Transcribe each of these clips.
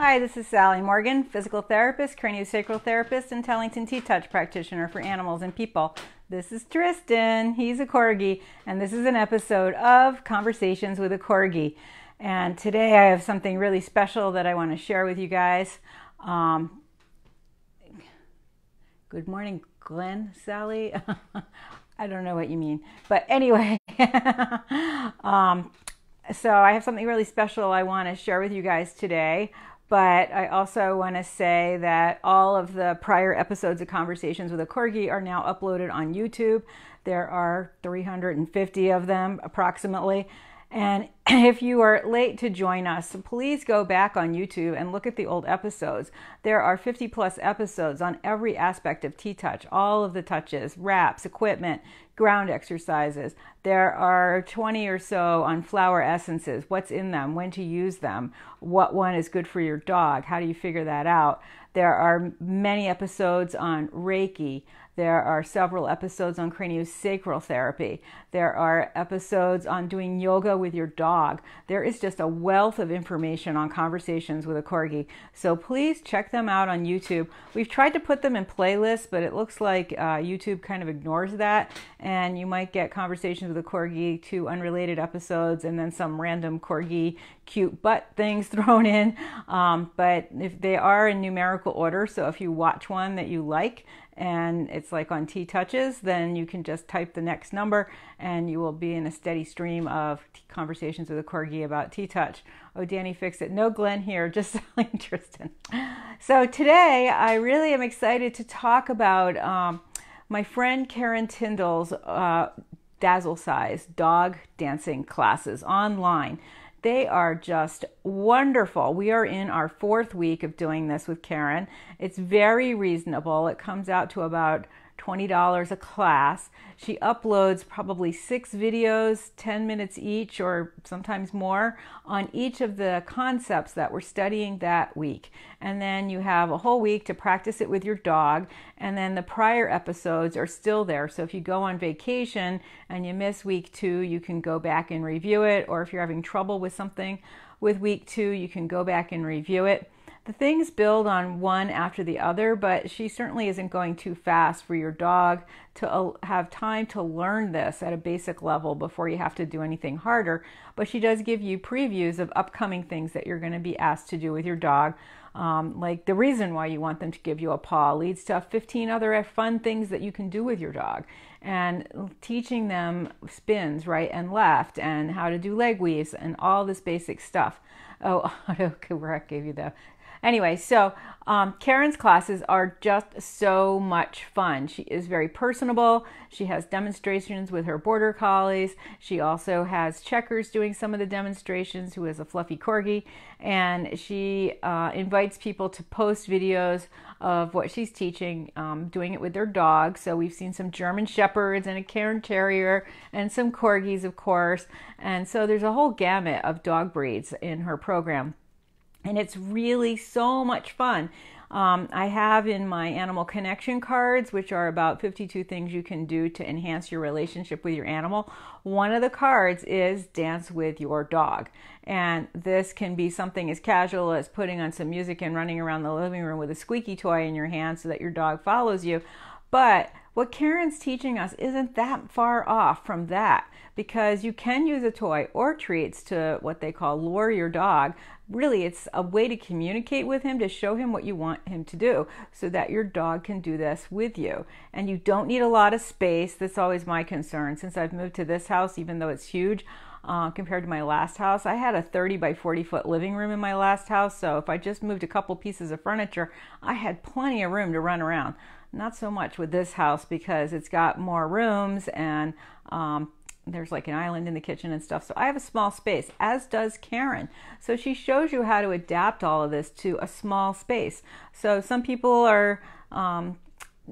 Hi, this is Sally Morgan, physical therapist, craniosacral therapist, and Tellington T-Touch practitioner for animals and people. This is Tristan. He's a corgi, and this is an episode of Conversations with a Corgi. And today I have something really special that I want to share with you guys. Um, good morning, Glenn, Sally. I don't know what you mean, but anyway, um, so I have something really special I want to share with you guys today. But I also want to say that all of the prior episodes of Conversations with a Corgi are now uploaded on YouTube. There are 350 of them approximately. And if you are late to join us, please go back on YouTube and look at the old episodes. There are 50 plus episodes on every aspect of T Touch, all of the touches, wraps, equipment, ground exercises. There are 20 or so on flower essences, what's in them, when to use them, what one is good for your dog, how do you figure that out. There are many episodes on Reiki. There are several episodes on craniosacral therapy. There are episodes on doing yoga with your dog. There is just a wealth of information on conversations with a corgi. So please check them out on YouTube. We've tried to put them in playlists, but it looks like uh, YouTube kind of ignores that. And you might get conversations with a corgi, two unrelated episodes, and then some random corgi cute butt things thrown in. Um, but if they are in numerical order, so if you watch one that you like and it's like on T touches, then you can just type the next number and you will be in a steady stream of conversations with a corgi about T touch. Oh, Danny fix it. No Glenn here, just selling Tristan. So today I really am excited to talk about um, my friend Caryn Tindal's uh, Dazzlecize dog dancing classes online. They are just wonderful. We are in our fourth week of doing this with Caryn. It's very reasonable. It comes out to about $20 a class. She uploads probably six videos, 10 minutes each, or sometimes more, on each of the concepts that we're studying that week. And then you have a whole week to practice it with your dog. And then the prior episodes are still there. So if you go on vacation and you miss week two, you can go back and review it. Or if you're having trouble with something with week two, you can go back and review it the things build on one after the other, but she certainly isn't going too fast for your dog to uh, have time to learn this at a basic level before you have to do anything harder. But she does give you previews of upcoming things that you're going to be asked to do with your dog. Um, like the reason why you want them to give you a paw leads to 15 other fun things that you can do with your dog. And teaching them spins right and left and how to do leg weaves and all this basic stuff. Oh, Auto Correct gave you the Anyway, so um, Caryn's classes are just so much fun. She is very personable. She has demonstrations with her border collies. She also has Checkers doing some of the demonstrations, who is a fluffy corgi. And she uh, invites people to post videos of what she's teaching, um, doing it with their dogs. So we've seen some German Shepherds and a Cairn Terrier and some corgis, of course. And so there's a whole gamut of dog breeds in her program and it's really so much fun. Um, I have in my animal connection cards, which are about 52 things you can do to enhance your relationship with your animal. One of the cards is dance with your dog. And this can be something as casual as putting on some music and running around the living room with a squeaky toy in your hand so that your dog follows you. But what Caryn's teaching us isn't that far off from that because you can use a toy or treats to what they call lure your dog. Really it's a way to communicate with him to show him what you want him to do so that your dog can do this with you. And you don't need a lot of space. That's always my concern. Since i've moved to this house even though it's huge uh, compared to my last house i had a 30 by 40 foot living room in my last house so if i just moved a couple pieces of furniture i had plenty of room to run around not so much with this house because it's got more rooms and um, there's like an island in the kitchen and stuff. So I have a small space, as does Caryn. So she shows you how to adapt all of this to a small space. So some people are, um,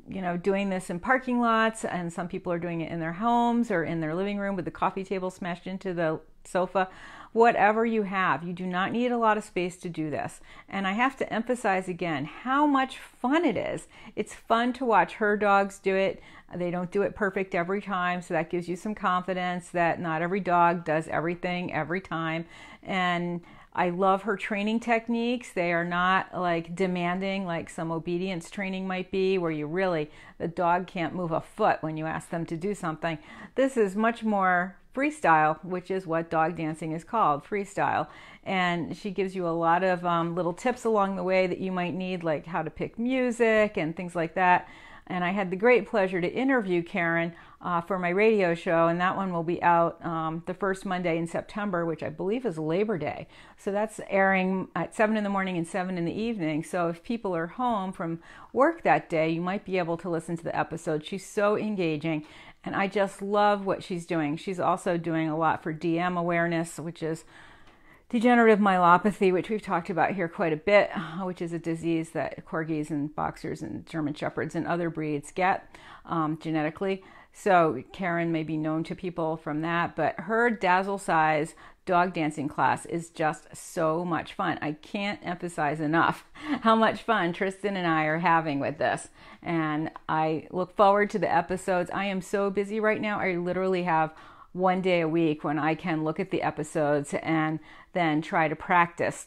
you know, doing this in parking lots, and some people are doing it in their homes or in their living room with the coffee table smashed into the sofa whatever you have. You do not need a lot of space to do this. And I have to emphasize again how much fun it is. It's fun to watch her dogs do it. They don't do it perfect every time, so that gives you some confidence that not every dog does everything every time. And I love her training techniques. They are not like demanding like some obedience training might be, where you really, the dog can't move a foot when you ask them to do something. This is much more freestyle, which is what dog dancing is called freestyle. And she gives you a lot of um, little tips along the way that you might need, like how to pick music and things like that. And I had the great pleasure to interview Caryn uh, for my radio show, and that one will be out um, the first Monday in September, which I believe is Labor Day. So that's airing at 7 in the morning and 7 in the evening. So if people are home from work that day, you might be able to listen to the episode. She's so engaging, and I just love what she's doing. She's also doing a lot for DM awareness, which is degenerative myelopathy, which we've talked about here quite a bit, which is a disease that corgis and boxers and German shepherds and other breeds get um, genetically. So Caryn may be known to people from that, but her dazzlecize dog dancing class is just so much fun. I can't emphasize enough how much fun Tristan and I are having with this. And I look forward to the episodes. I am so busy right now. I literally have one day a week when I can look at the episodes and then try to practice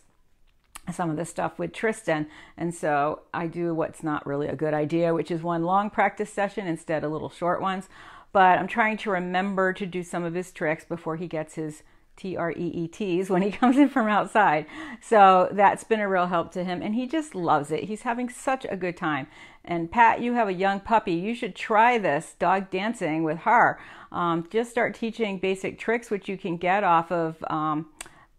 some of the stuff with Tristan. And so I do what's not really a good idea, which is one long practice session instead of little short ones. But I'm trying to remember to do some of his tricks before he gets his T R E E T's when he comes in from outside. So that's been a real help to him. And he just loves it. He's having such a good time. And Pat, you have a young puppy. You should try this dog dancing with her. Um, just start teaching basic tricks, which you can get off of. Um,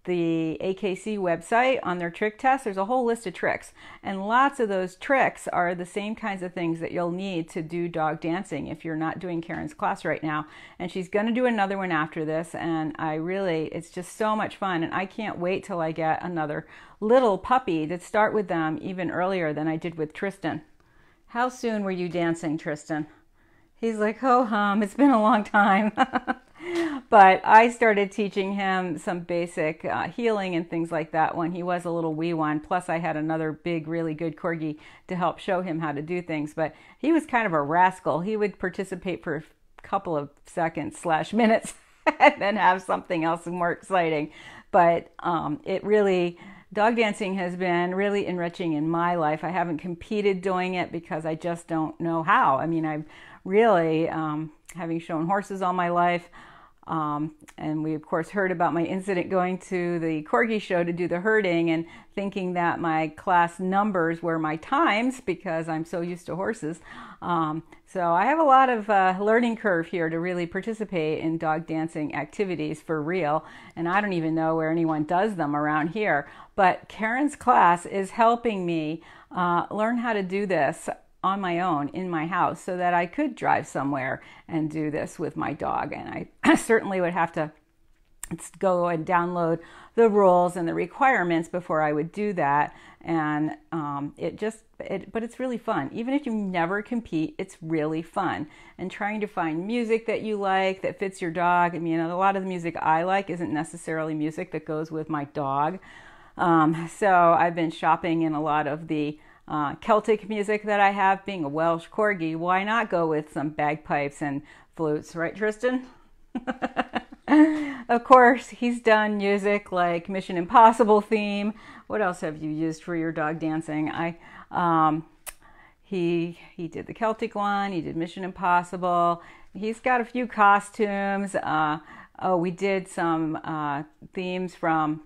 the AKC website on their trick test, there's a whole list of tricks. And lots of those tricks are the same kinds of things that you'll need to do dog dancing if you're not doing Caryn's class right now. And she's going to do another one after this. And I really, it's just so much fun. And I can't wait till I get another little puppy to start with them even earlier than I did with Tristan. How soon were you dancing, Tristan? He's like, oh, hum, it's been a long time. but I started teaching him some basic uh, heeling and things like that when he was a little wee one. Plus, I had another big, really good corgi to help show him how to do things. But he was kind of a rascal. He would participate for a couple of seconds slash minutes and then have something else more exciting. But um, it really dog dancing has been really enriching in my life. I haven't competed doing it because I just don't know how. I mean, I've really, um, having shown horses all my life, um, and we, of course, heard about my incident going to the Corgi show to do the herding and thinking that my class numbers were my times because I'm so used to horses. Um, so I have a lot of uh, learning curve here to really participate in dog dancing activities for real. And I don't even know where anyone does them around here. But Caryn's class is helping me uh, learn how to do this on my own in my house so that I could drive somewhere and do this with my dog. And I certainly would have to go and download the rules and the requirements before I would do that. And um, it just, it, but it's really fun. Even if you never compete, it's really fun. And trying to find music that you like that fits your dog. I mean, a lot of the music I like isn't necessarily music that goes with my dog. Um, so I've been shopping in a lot of the uh, Celtic music that I have, being a Welsh corgi, why not go with some bagpipes and flutes, right, Tristan? of course, he's done music like Mission Impossible theme. What else have you used for your dog dancing? I um, he he did the Celtic one. He did Mission Impossible. He's got a few costumes. Uh, oh, we did some uh, themes from,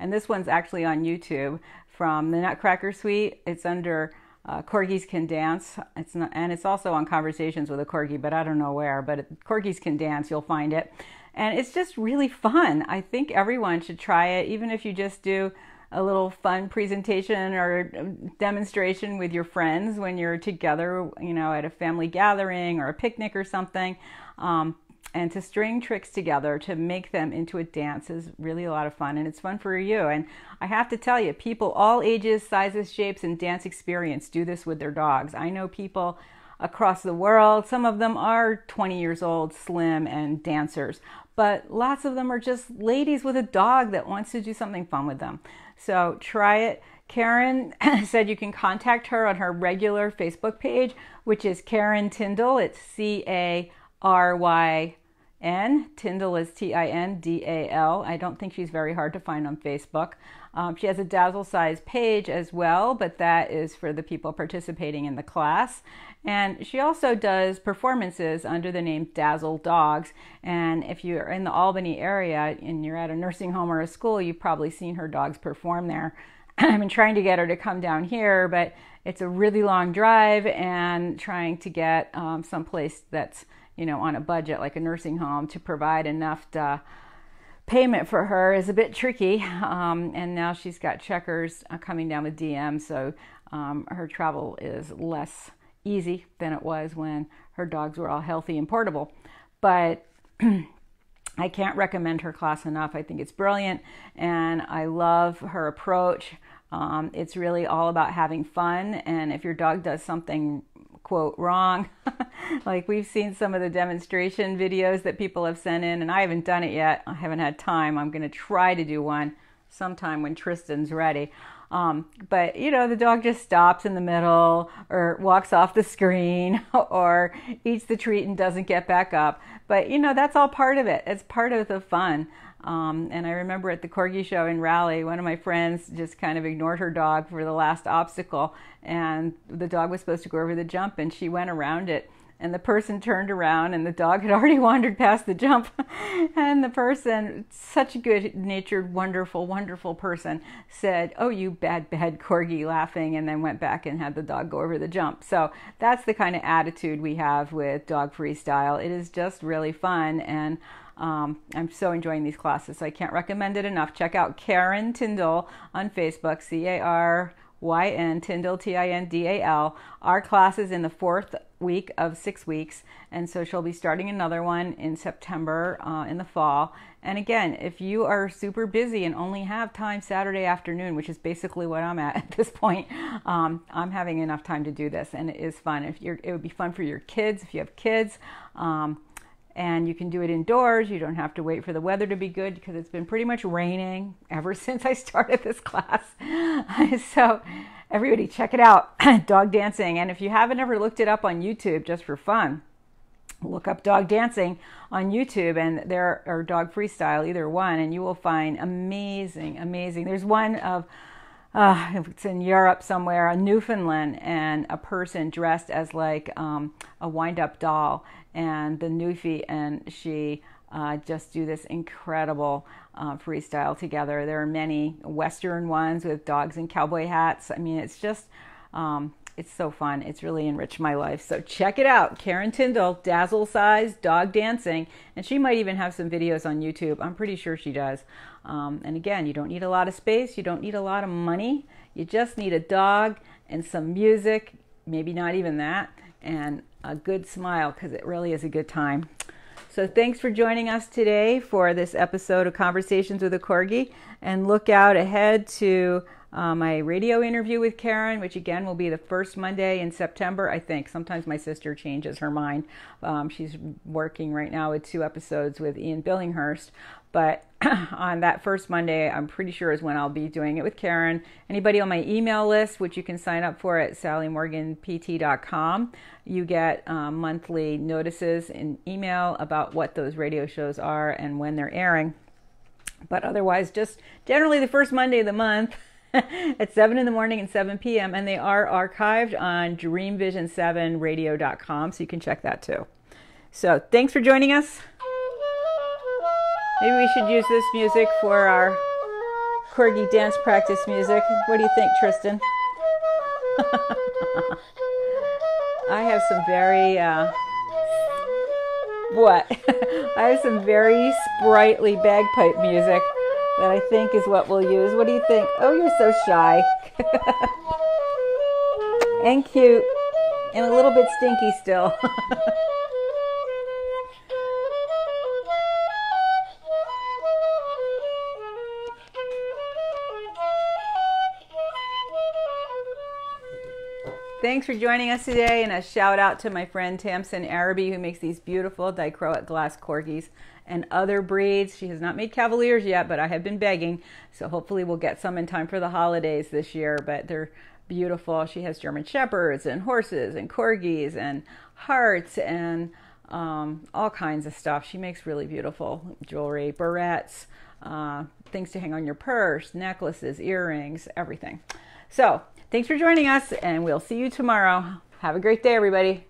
and this one's actually on YouTube from the Nutcracker Suite. It's under uh, Corgis Can Dance. It's not, and it's also on Conversations with a Corgi, but I don't know where. But Corgis Can Dance, you'll find it, and it's just really fun. I think everyone should try it, even if you just do a little fun presentation or demonstration with your friends when you're together, you know, at a family gathering or a picnic or something. Um, and to string tricks together to make them into a dance is really a lot of fun and it's fun for you. And i have to tell you people all ages sizes shapes and dance experience do this with their dogs. I know people across the world some of them are 20 years old slim and dancers but lots of them are just ladies with a dog that wants to do something fun with them. So try it. Caryn said you can contact her on her regular Facebook page, which is Caryn Tindal. It's C A R Y N. Tindal is T I N D A L. I don't think she's very hard to find on Facebook. Um, she has a Dazzlecize page as well, but that is for the people participating in the class. And she also does performances under the name Dazzle Dogs. And if you're in the Albany area and you're at a nursing home or a school, you've probably seen her dogs perform there. I've been trying to get her to come down here, but it's a really long drive and trying to get um, someplace that's you know on a budget like a nursing home to provide enough to, uh, payment for her is a bit tricky. Um, and now she's got checkers uh, coming down with DM, so um, her travel is less easy than it was when her dogs were all healthy and portable. But I can't recommend her class enough. I think it's brilliant and I love her approach. Um, it's really all about having fun. And if your dog does something, quote, wrong, like we've seen some of the demonstration videos that people have sent in, and I haven't done it yet. I haven't had time. I'm going to try to do one sometime when Tristan's ready. Um, but you know, the dog just stops in the middle or walks off the screen or eats the treat and doesn't get back up. But you know, that's all part of it. It's part of the fun. Um, and I remember at the Corgi show in Raleigh, one of my friends just kind of ignored her dog for the last obstacle, and the dog was supposed to go over the jump, and she went around it and the person turned around and the dog had already wandered past the jump and the person such a good natured wonderful wonderful person said oh you bad bad corgi laughing and then went back and had the dog go over the jump so that's the kind of attitude we have with dog freestyle it is just really fun and um, I'm so enjoying these classes, I can't recommend it enough. Check out Caryn Tindal on Facebook, C A R Y N, Tindal, T I N D A L. Our class is in the fourth week of six weeks, and so she'll be starting another one in September uh, in the fall. And again, if you are super busy and only have time Saturday afternoon, which is basically what I'm at at this point, um, I'm having enough time to do this, and it is fun. If you're, it would be fun for your kids if you have kids. Um, and you can do it indoors. You don't have to wait for the weather to be good because it's been pretty much raining ever since I started this class. so, everybody, check it out dog dancing. And if you haven't ever looked it up on YouTube just for fun, look up dog dancing on YouTube and there are dog freestyle, either one, and you will find amazing, amazing. There's one of uh, it's in Europe somewhere, a Newfoundland, and a person dressed as like um, a wind-up doll, and the Newfie and she uh, just do this incredible uh, freestyle together. There are many Western ones with dogs and cowboy hats. I mean, it's just um, it's so fun. It's really enriched my life. So check it out. Caryn Tindal, Dazzle Size Dog Dancing. And she might even have some videos on YouTube. I'm pretty sure she does. Um, and again, you don't need a lot of space. You don't need a lot of money. You just need a dog and some music. Maybe not even that. And a good smile because it really is a good time. So thanks for joining us today for this episode of Conversations with a Corgi. And look out ahead to uh, my radio interview with Caryn, which again will be the first Monday in September, I think. Sometimes my sister changes her mind. Um, she's working right now with two episodes with Ian Billinghurst. But on that first Monday, I'm pretty sure is when I'll be doing it with Caryn. Anybody on my email list, which you can sign up for at sallymorganpt.com, you get um, monthly notices in email about what those radio shows are and when they're airing. But otherwise, just generally the first Monday of the month. at 7 in the morning and 7 p.m. And they are archived on dreamvision7radio.com, so you can check that too. So thanks for joining us. Maybe we should use this music for our corgi dance practice music. What do you think, Tristan? I have some very, uh, what? I have some very sprightly bagpipe music that I think is what we'll use. What do you think? Oh, you're so shy. and cute. And a little bit stinky still. Thanks for joining us today, and a shout out to my friend Tamsin Araby, who makes these beautiful dichroic glass corgis and other breeds. She has not made Cavaliers yet, but I have been begging, so hopefully we'll get some in time for the holidays this year. But they're beautiful. She has German Shepherds and horses and corgis and hearts and um, all kinds of stuff. She makes really beautiful jewelry, barrettes, uh, things to hang on your purse, necklaces, earrings, everything. So, thanks for joining us, and we'll see you tomorrow. Have a great day, everybody.